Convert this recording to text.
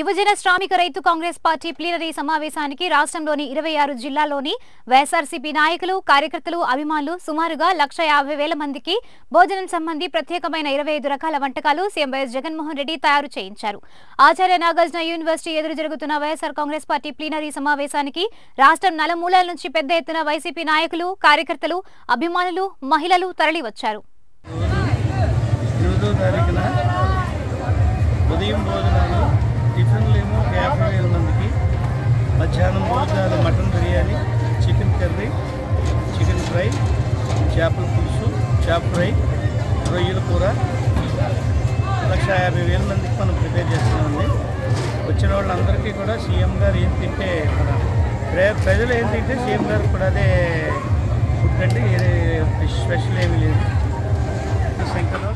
యువజన శ్రామిక రైతు కాంగ్రెస్ పార్టీ ప్లీనరీ సమావేశానికి రాష్ట్రంలోని ఇరవై ఆరు జిల్లాల్లోని వైఎస్ఆర్సీపీ నాయకులు కార్యకర్తలు అభిమానులు సుమారుగా లక్ష యాభై వేల మందికి భోజనం సంబంధి ప్రత్యేకమైన ఇరవై ఐదు రకాల వంటకాలు సీఎం వైఎస్ జగన్మోహన్ రెడ్డి తయారు చేయించారు. ఆచార్య నాగార్జున యూనివర్సిటీ ఎదురు జరుగుతున్న వైఎస్ఆర్ కాంగ్రెస్ పార్టీ ప్లీనరీ సమావేశానికి రాష్ట్రం నలుమూలల నుంచి పెద్ద ఎత్తున వైసీపీ నాయకులు కార్యకర్తలు అభిమానులు మహిళలు తరలివచ్చారు. ఉదయం భోజనాలు టిఫిన్లు ఏమో ఒక యాభై వేల మందికి. మధ్యాహ్నం భోజనాలు mutton biryani chicken curry chicken fry చేపల పులుసు చేప ఫ్రై రొయ్యల కూర. లక్ష యాభై వేల మందికి మనం ప్రిపేర్ చేస్తున్నామండి. వచ్చిన వాళ్ళందరికీ కూడా సీఎం గారు ఏం తింటే ప్రే ప్రజలు ఏం తింటే సీఎం గారు కూడా అదే ఫుడ్ అంటే స్పెషల్ ఏమీ లేదు. సంఖ్యలో